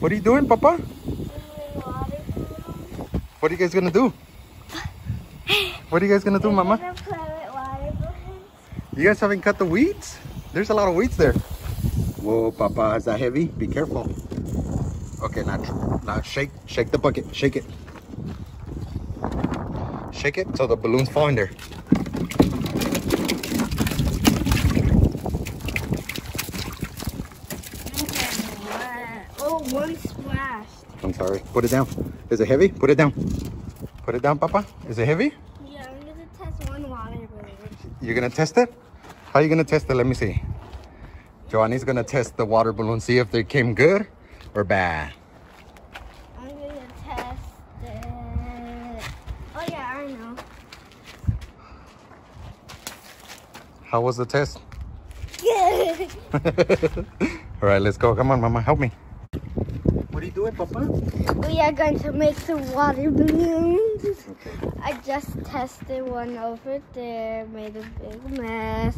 What are you doing, Papa? What are you guys gonna do? What are you guys gonna do, Mama? You guys haven't cut the weeds? There's a lot of weeds there. Whoa, Papa, is that heavy? Be careful. Okay, now, now shake, shake the bucket, shake it. Shake it so the balloons fall in there. Oh, one splashed. I'm sorry. Put it down. Is it heavy? Put it down. Put it down, Papa. Is it heavy? Yeah, I'm gonna test one water balloon. You're gonna test it? How are you gonna test it? Let me see. Joanny's gonna test the water balloon, see if they came good or bad. I'm gonna test it. Oh yeah, I know. How was the test? Good. All right, let's go. Come on, Mama, help me. You doing, Papa? we are going to make some water balloons. Okay. I just tested one over there, made a big mess.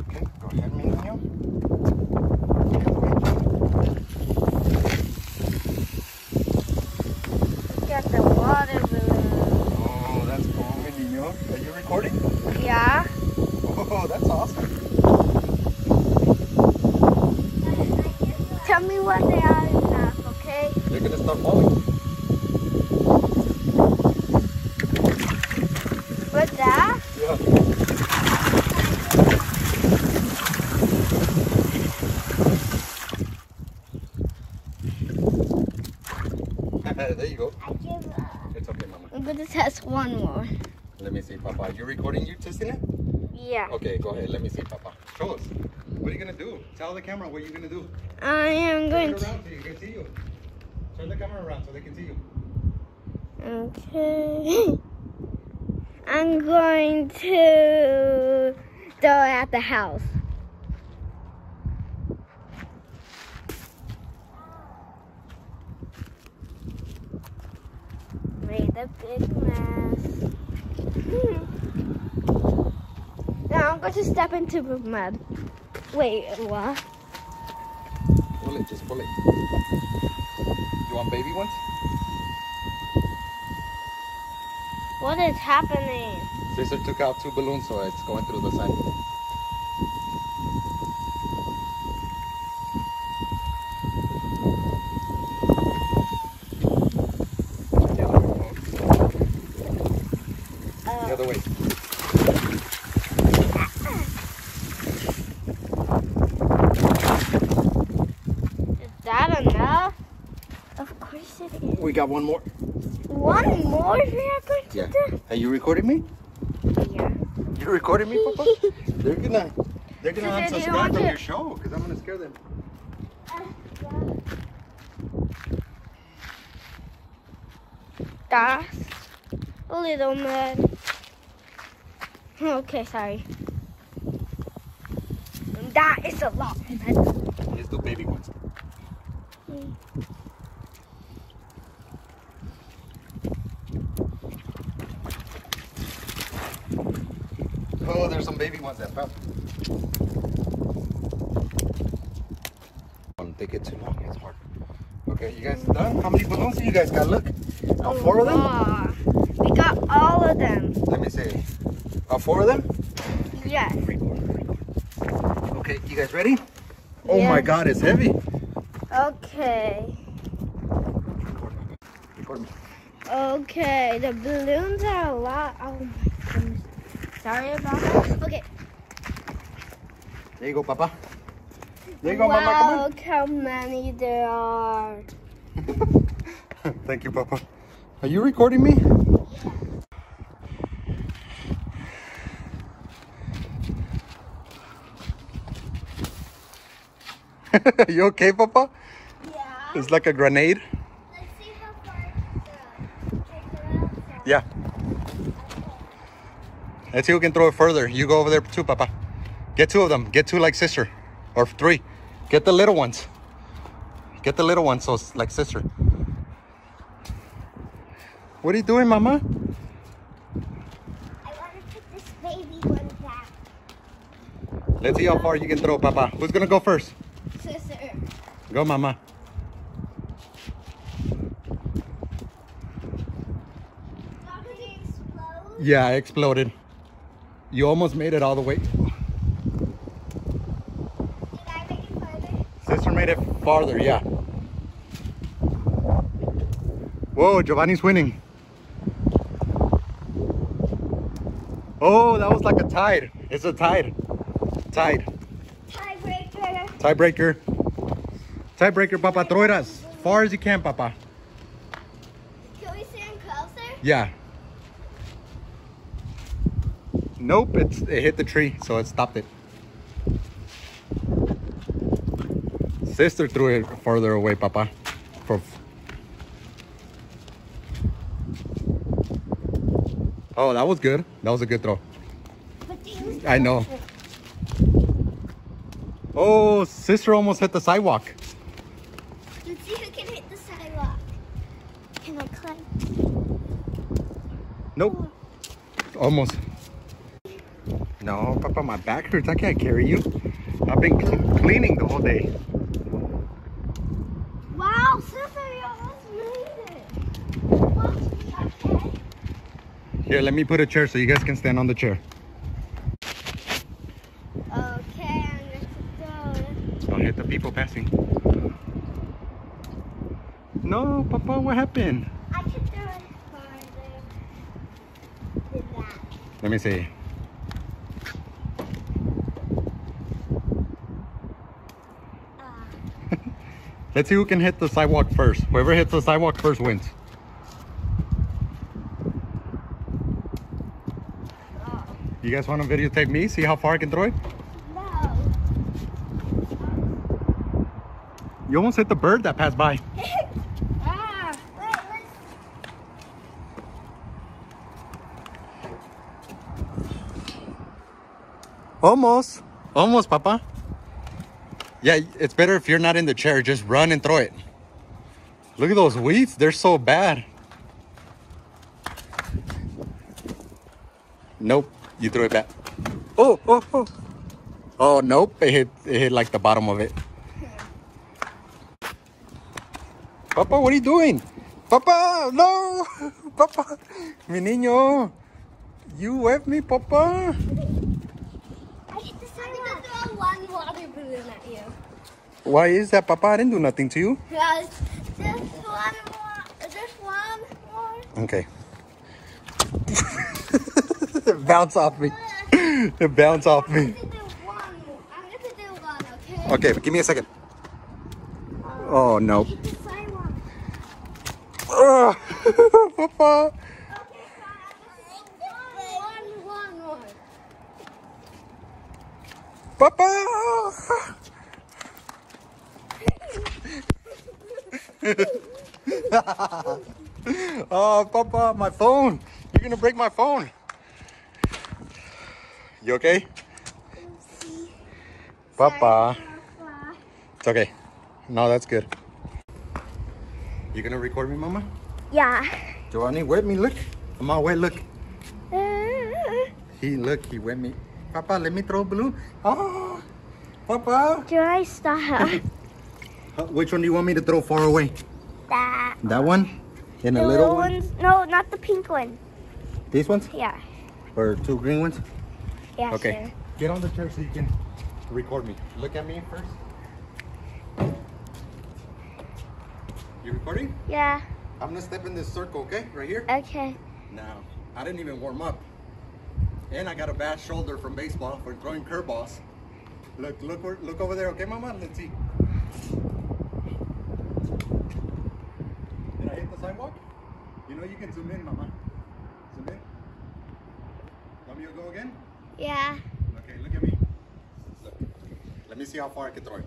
Okay, go ahead, mi niño. The water balloon. Oh, that's cool. Are you recording? Yeah. Oh, that's awesome. Me when they are enough, okay? They're gonna start falling. With that? Yeah. there you go. I give up. It's okay, Mama. I'm gonna test one more. Let me see, Papa. Are you recording you testing it? Yeah. Okay, go ahead. Let me see, Papa. Show us. What are you gonna camera what you're gonna do. I am going to. around so you can see you. Turn the camera around so they can see you. Okay. I'm going to throw it at the house. Made a big mess. Now I'm going to step into the mud. Wait, what? Pull it, just pull it. You want baby ones? What is happening? Sister took out two balloons, so it's going through the side. The other way. Uh, The other way. is that enough? Of course it is. We got one more. One more Yeah. Are you recording me? Yeah. You recording me, Papa? they're gonna, they're gonna Sister, do you unsubscribe from to- your show because I'm gonna scare them. Ah, That's a little mud. Okay, sorry. That is a lot of mud. Let's do baby ones. Mm. Oh, there's some baby ones that fell. They get too long, it's hard. Okay, you guys done? How many balloons do you guys got? Look. Uh, four of them? Wow. We got all of them. Let me see. Uh, four of them? Yes. Okay, you guys ready? Oh my god, it's heavy. Okay. Record me. Record me. Okay, the balloons are a lot. Oh my goodness. Sorry about that. Okay. There you go, Papa. There you go, Mama. Come Look how many there are. Thank you, Papa. Are you recording me? Yeah. you okay, Papa? Yeah. It's like a grenade. Let's see how far it's uh, Yeah. Let's see who can throw it further. You go over there too, Papa. Get two of them. Get two like sister. Or three. Get the little ones. Get the little ones so it's like sister. What are you doing, Mama? I want to put this baby one back. Let's see how far you can throw, Papa. Who's gonna go first? Sister. Go, Mama. Not gonna explode. Yeah, it exploded. You almost made it all the way. Did I make it further? Sister made it farther, yeah. Whoa, Giovanni's winning. Oh, that was like a tide. It's a tide. Tide. Tiebreaker. Tiebreaker. Tiebreaker, Papa. Throw it as far as you can, Papa. Can we stand closer? Yeah. Nope, it's it hit the tree, so it stopped it. Sister threw it further away, Papa. For Oh, that was good. That was a good throw. I know. Oh, sister almost hit the sidewalk. Let's see who can hit the sidewalk. Can I climb? Nope. Almost. No, Papa, my back hurts. I can't carry you. I've been cl- cleaning the whole day. Wow, sister, you almost made it. Watch me, okay? Here, let me put a chair so you guys can stand on the chair. Okay, I'm gonna go. Don't hit the people passing. No, Papa, what happened? I can throw it farther than that. Let me see. Ah, Let's see who can hit the sidewalk first. Whoever hits the sidewalk first wins. You guys want to videotape me? See how far I can throw it? No. You almost hit the bird that passed by. ah, wait. Almost. Almost, Papa. Yeah, it's better if you're not in the chair. Just run and throw it. Look at those weeds. They're so bad. Nope. You threw it back. Oh, oh, oh. Oh, nope. It hit, it hit like the bottom of it. Papa, what are you doing? Papa, no. Papa, mi niño. You with me, Papa? I hit the sidewalk. I'm gonna throw one water balloon at you. Why is that, Papa? I didn't do nothing to you. Because just one more. Just one more. Okay. Bounce off me. Bounce off me. one. I'm gonna do one, okay? Okay, give me a second. Oh, no. Hit the sidewalk. Papa. Okay, fine. One, one more. Papa. Oh, Papa, my phone. You're gonna break my phone. You okay? Papa. It's okay. No, that's good. You gonna record me, Mama? Yeah. Giovanni, wet me, look. I'm all wet, look. He, look, he wet me. Papa, let me throw a balloon. Oh, Papa. Do I stop? Which one do you want me to throw far away? that. That one? And The a little one? ones? No, not the pink one. These ones? Yeah. Or two green ones? Yeah, Okay. sure. Get on the chair so you can record me. Look at me first. You recording? Yeah. I'm gonna step in this circle, okay? Right here. Okay. Now, I didn't even warm up. And I got a bad shoulder from baseball for throwing curveballs. Look, look, look over there, okay, Mama? Let's see. Did I hit the sidewalk? You know you can zoom in, Mama. Zoom in. Want me to go again? Yeah. Okay, look at me. Look. Let me see how far I can throw it.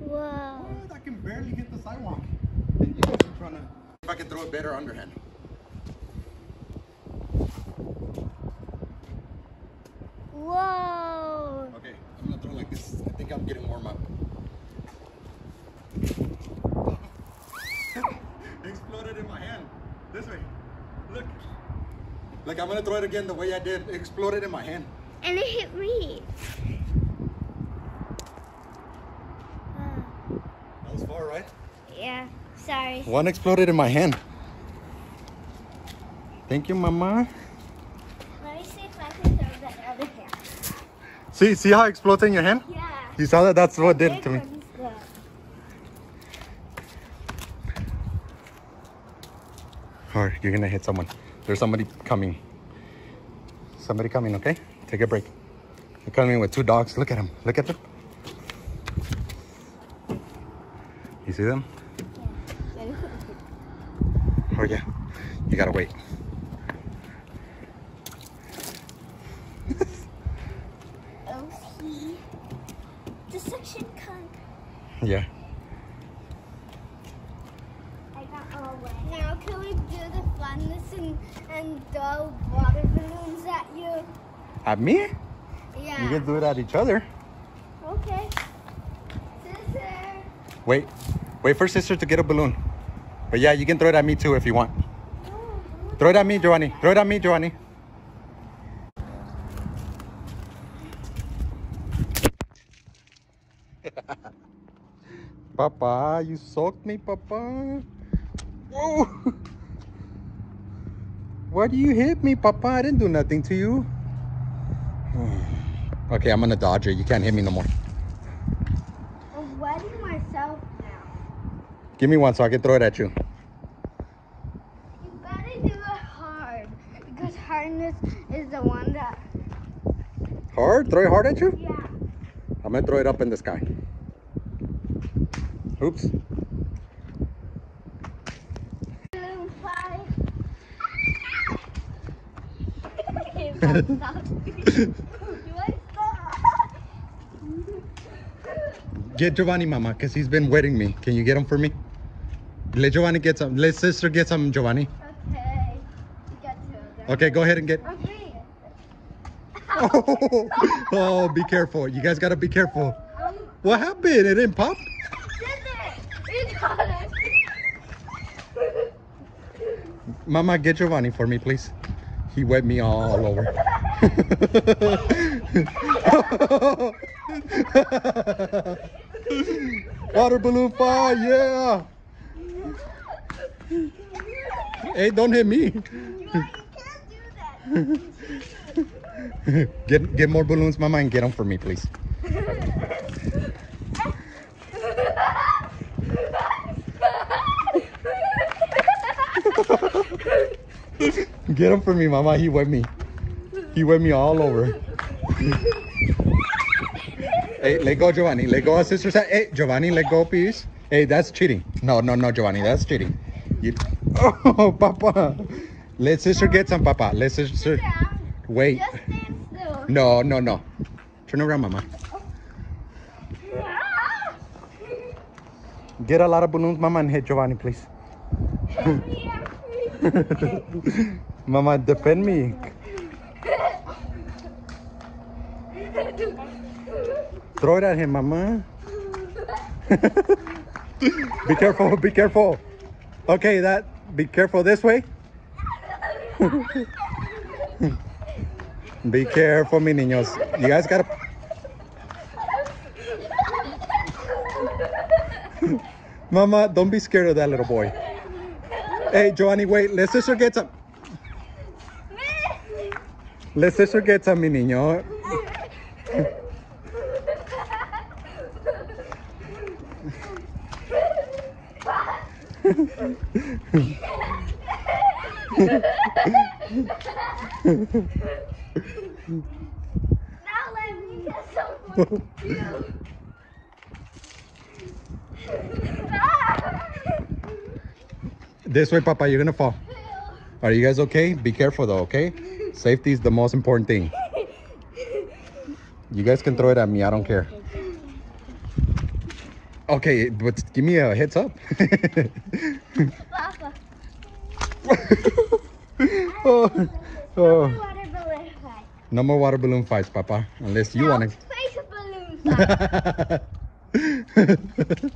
Whoa. What? I can barely hit the sidewalk. And you guys are trying to. If I can throw it better underhand. Whoa. Okay, I'm gonna throw like this. I think I'm getting warm up. Exploded in my hand. This way. Look. Like I'm gonna throw it again the way I did. It exploded in my hand. And it hit me. That was far, right? yeah, sorry. One exploded in my hand. Thank you, Mama. Let me see if I can throw the other hand. See, see how it explodes in your hand? Yeah. You saw that? That's what did it Big to me. one's good. Or you're gonna hit someone. There's somebody coming. Somebody coming, okay? Take a break. They're coming with two dogs. Look at them. Look at them. You see them? Oh yeah. You gotta wait. Oh, see. The suction. Yeah. I got all wet. Now can we do the funness and, and throw water balloons at you? At me? Yeah. You can do it at each other. Okay. Scissor. Wait. Wait for sister to get a balloon. But yeah, you can throw it at me too if you want. Throw it at me, Giovanni. Throw it at me, Giovanni. Papa, you soaked me, Papa. Whoa. Why do you hit me, Papa? I didn't do nothing to you. Okay, I'm gonna dodge it. You can't hit me no more. I'm wetting myself now. Give me one so I can throw it at you. You gotta do it hard because hardness is the one that. Hard? Throw it hard at you? Yeah. I'm gonna throw it up in the sky. Oops. Balloon fight. Okay, stop, stop. You wanna stop? Get Giovanni, Mama, because he's been wetting me. Can you get him for me? Let Giovanni get some. Let sister get some, Giovanni. Okay. You got two of them. Okay, go ahead and get. Okay. Oh, oh, be careful. You guys gotta be careful. Um, What happened? It didn't pop? Mama, get Giovanni for me, please. He wet me all over. Water balloon fight, yeah. Hey, don't hit me. You can't do that. get get more balloons, Mama, and get them for me, please. Get them for me, Mama. He wet me. He wet me all over. hey, let go, Giovanni. Let go of sister's hand. Hey, Giovanni, let go, please. Hey, that's cheating. No, no, no, Giovanni, that's cheating. You... Oh, Papa. Let sister get some, Papa. Let sister. Wait. Just stand still. No, no, no. Turn around, Mama. Get a lot of balloons, Mama, and hit Giovanni, please. Mama, defend me. Throw it at him, Mama. be careful, be careful. Okay, that, be careful this way. be careful, mi niños. You guys gotta. Mama, don't be scared of that little boy. Hey, Giovanni, wait. Let sister get some. Let sister get some, mi niño. Now let me get some. This way, Papa, you're gonna fall. Are you guys okay? Be careful though, okay? Safety is the most important thing. You guys can throw it at me, I don't care. Okay, but give me a heads up. Oh, oh. water balloon fight. No more water balloon fights, Papa. Unless you Now, want Space balloon fight. to.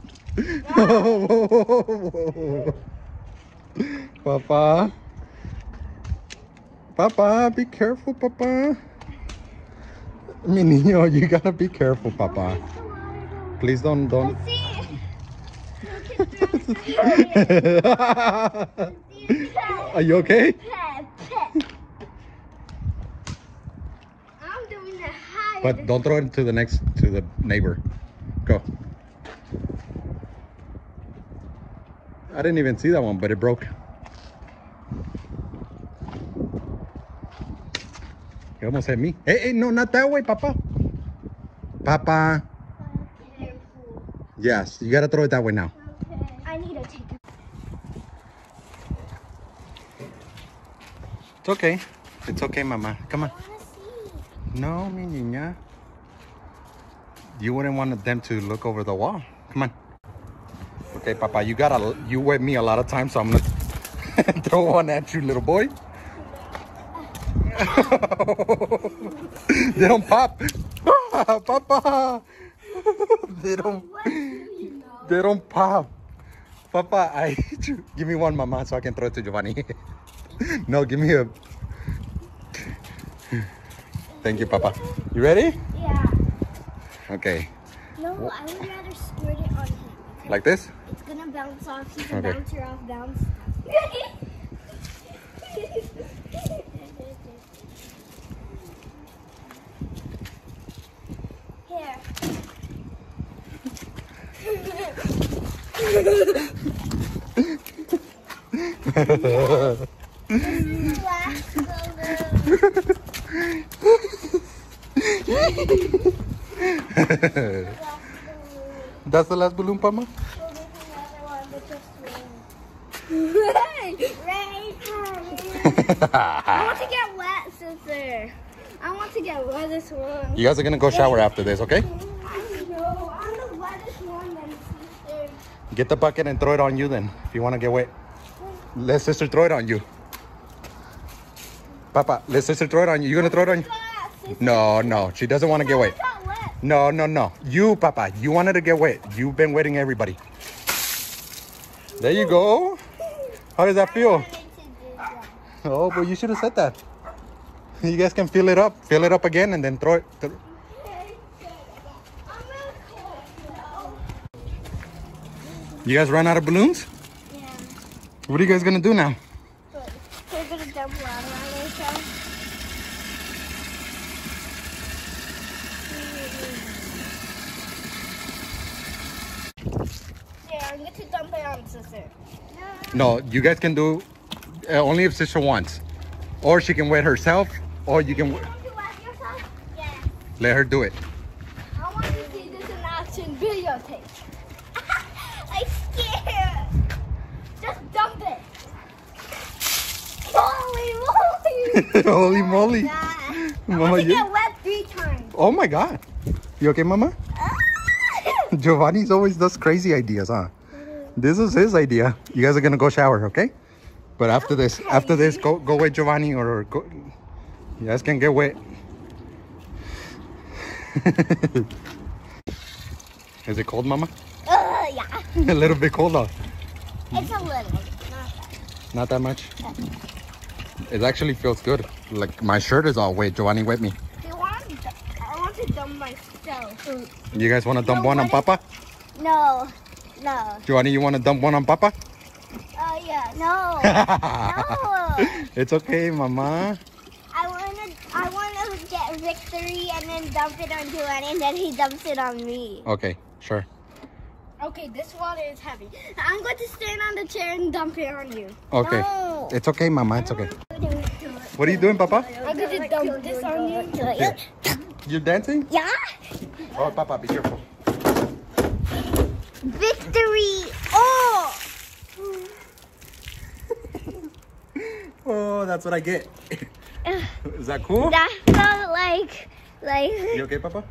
Papa. Papa, be careful, Papa. Mi niño, you gotta be careful, Papa. Please don't, don't. See? Look at that. Are you okay? Pet, pet. I'm doing the. But don't throw it to the next, to the neighbor. Go. I didn't even see that one, but it broke. You almost hit me. Eh, hey, eh, hey, no, not that way, Papa. Papa. Yes, you gotta throw it that way now. Okay. I need to take a It's okay. It's okay, Mama. Come on. I wanna see. No, mi niña. You wouldn't want them to look over the wall. Come on. Okay, Papa, you gotta, you wet me a lot of times, so I'm gonna throw one at you, little boy. they don't pop. Ah, papa. they don't What do you know? they don't pop. Papa, I hate you. Give me one, Mama, so I can throw it to Giovanni. no, give me a. Thank you, Papa. You ready? Yeah. Okay. No, I would rather squirt it on him. Like this? It's gonna bounce off. He's a Okay. bouncer off bounce. Here. That's the last balloon, Papa? Ray! Ray! I want to get wet, sister. I want to get this one. You guys are gonna go shower after this, okay? I. I'm the wettest one then. Get the bucket and throw it on you then, if you wanna get wet. Let sister throw it on you. Papa, let sister throw it on you. You gonna throw it on you? No, no, she doesn't wanna get wet. No, no, no. You, Papa, you wanted to get wet. You've been wetting everybody. There you go. How does that feel? wanted to do that. Oh, but you should have said that. You guys can fill it up, fill it up again, and then throw it. th- You guys run out of balloons? Yeah. What are you guys gonna do now? We're gonna dump water on ourselves. Yeah, I'm going to dump it on sister. No, you guys can do uh, only if sister wants, or she can wet herself, or you can w- Want to wet yourself? Yeah. let her do it. I want to see this in action videotape. I'm scared. Just dump it. Holy moly! Holy oh moly! God. Mama, you- get wet three times. Oh my God! You okay, Mama? Ah! Giovanni's always does crazy ideas, huh? Mm-hmm. This is his idea. You guys are gonna go shower, okay? But after this, after this, go go with Giovanni or go. You guys can get wet. Is it cold, Mama? Uh, yeah. a little bit cold, though. It's a little, not that. Not that much. It actually feels good. Like my shirt is all wet. Giovanni wet me. Want? I want to dump myself. You guys want to dump No, one on Papa? No, no. Giovanni, you want to dump one on Papa? Oh yeah, no, no. it's okay, Mama. I wanna, I wanna get victory and then dump it on Joanne, and then he dumps it on me. Okay, sure. Okay, this water is heavy. I'm going to stand on the chair and dump it on you. Okay. No. It's okay, Mama. It's okay. What are you doing, Papa? I'm going to dump this on you. Here. You're dancing? Yeah. Oh, Papa, be careful. Victory! Oh! Oh, that's what I get. Is that cool? That felt like, like. You okay, Papa?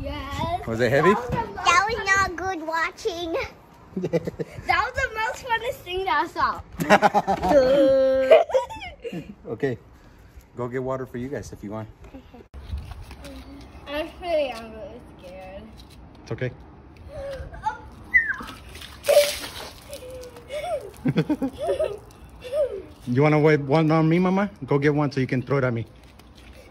Yes. Was it heavy? That was not good watching. That was the most funnest thing that I saw. okay. Go get water for you guys if you want. Actually, I'm really scared. It's okay. Oh. You want to wait one on me, Mama? Go get one so you can throw it at me.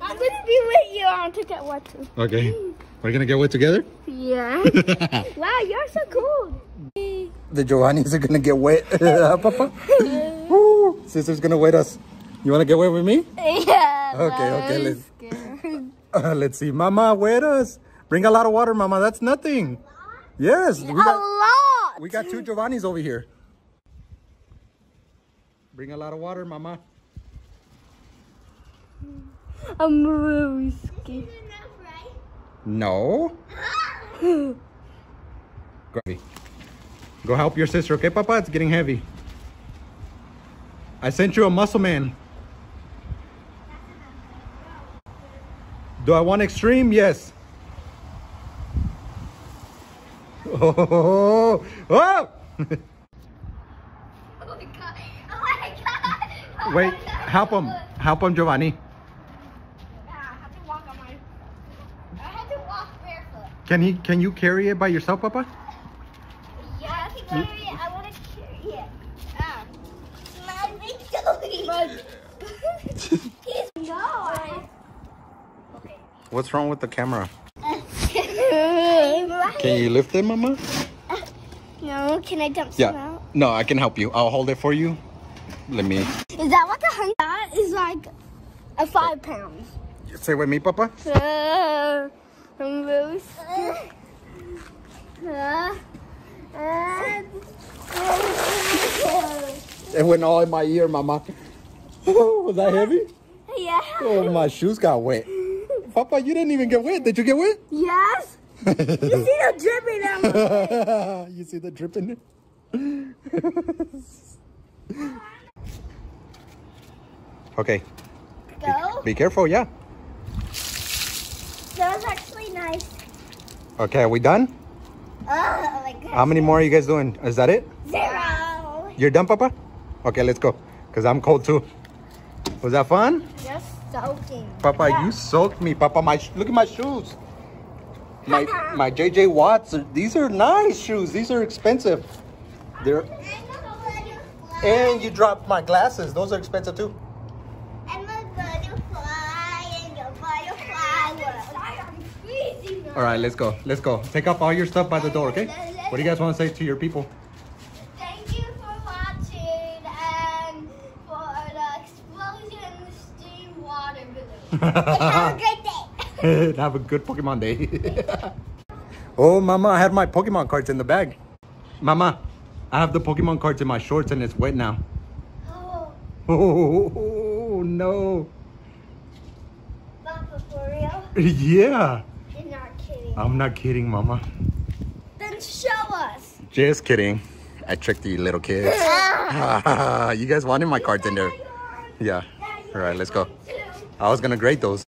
I'm gonna be with you. I want to get wet too. Okay. We're gonna get wet together? Yeah. wow, you're so cool. the Giovannis are gonna get wet, Papa? Woo. Sister's gonna wet us. You wanna get wet with me? Yeah. Okay, but okay, I'm let's- Uh, let's see. Mama, wet us. Bring a lot of water, Mama. That's nothing. Yes. We A got, lot. we got two Giovannis over here. Bring a lot of water, Mama. I'm really scared. No. Go. Go help your sister, okay, Papa? It's getting heavy. I sent you a muscle man. Do I want extreme? Yes. Oh, oh, Oh. Oh my god. Oh wait, help him. Help him, Giovanni. I have to walk on my. I have to walk barefoot. Can he? Can you carry it by yourself, Papa? Yeah, I can carry it. I want to carry it. Ah. My big toe. He's no. I... Okay. What's wrong with the camera? Can you lift it, Mama? No, can I dump some Yeah. out? No, I can help you. I'll hold it for you. Let me Is that what the hun? That is like a five pounds. say with me, Papa. Uh, I'm really scared. Uh, uh, It went all in my ear, Mama. Was that heavy? yeah. Oh, my shoes got wet. Papa, you didn't even get wet. Did you get wet? Yes. You see the dripping down my you see the dripping? okay, go. be careful, yeah. That was actually nice. Okay, are we done? Oh, oh my god. How many more are you guys doing? Is that it? Zero. You're done, Papa? Okay, let's go. Because I'm cold too. Was that fun? Just soaking. Papa, Yeah. you soaked me, Papa. My look at my shoes. My my JJ Watts. These are nice shoes. These are expensive. They're and you dropped my glasses. Those are expensive too. All right, let's go. Let's go. Take off all your stuff by the door, okay? What do you guys want to say to your people? Thank you for watching and for the explosion steam water balloon. Have a great day. Have a good Pokemon day. oh, Mama, I had my Pokemon cards in the bag. Mama, I have the Pokemon cards in my shorts and it's wet now. Oh, Oh, no. Papa, for real? Yeah. You're not kidding. I'm not kidding, Mama. Then show us. Just kidding. I tricked you little kids. you guys wanted my cards in there. Yeah. All right, let's go. I was going to grade those.